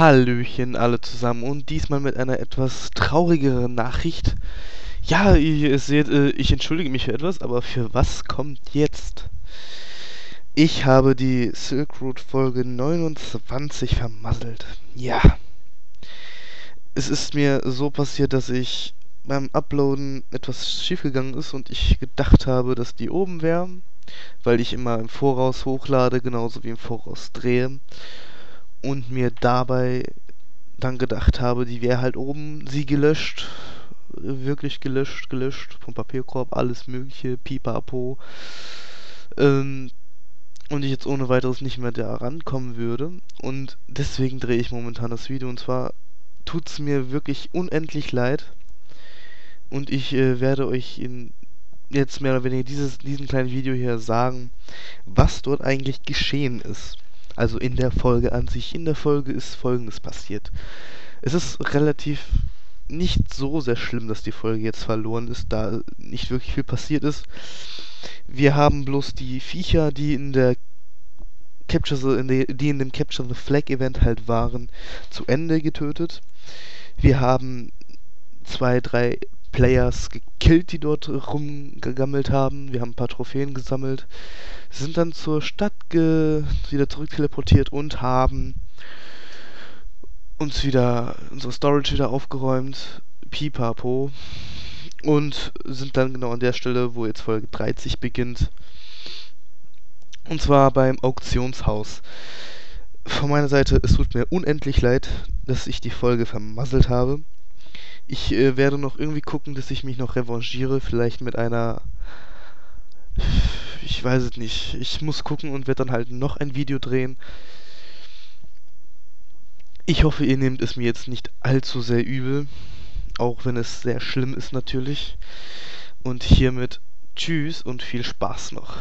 Hallöchen alle zusammen und diesmal mit einer etwas traurigeren Nachricht. Ja, ihr seht, äh, ich entschuldige mich für etwas, aber für was kommt jetzt? Ich habe die Silk Road Folge 29 vermasselt. Ja. Es ist mir so passiert, dass ich beim Uploaden etwas schiefgegangen ist und ich gedacht habe, dass die oben wäre, weil ich immer im Voraus hochlade, genauso wie im Voraus drehe und mir dabei dann gedacht habe, die wäre halt oben, sie gelöscht, wirklich gelöscht, gelöscht, vom Papierkorb, alles mögliche, pipapo, ähm, und ich jetzt ohne weiteres nicht mehr da rankommen würde. Und deswegen drehe ich momentan das Video. Und zwar tut es mir wirklich unendlich leid. Und ich äh, werde euch in jetzt mehr oder weniger dieses, diesen kleinen Video hier sagen, was dort eigentlich geschehen ist. Also in der Folge an sich. In der Folge ist folgendes passiert. Es ist relativ nicht so sehr schlimm, dass die Folge jetzt verloren ist, da nicht wirklich viel passiert ist. Wir haben bloß die Viecher, die in der Capture the, in die, die in dem Capture the Flag Event halt waren, zu Ende getötet. Wir haben zwei, drei Players gekillt, die dort rumgegammelt haben. Wir haben ein paar Trophäen gesammelt, sind dann zur Stadt wieder zurück teleportiert und haben uns wieder unsere Storage wieder aufgeräumt. Pipapo. Und sind dann genau an der Stelle, wo jetzt Folge 30 beginnt. Und zwar beim Auktionshaus. Von meiner Seite, es tut mir unendlich leid, dass ich die Folge vermasselt habe. Ich äh, werde noch irgendwie gucken, dass ich mich noch revanchiere. Vielleicht mit einer. Ich weiß es nicht. Ich muss gucken und werde dann halt noch ein Video drehen. Ich hoffe, ihr nehmt es mir jetzt nicht allzu sehr übel. Auch wenn es sehr schlimm ist natürlich. Und hiermit Tschüss und viel Spaß noch.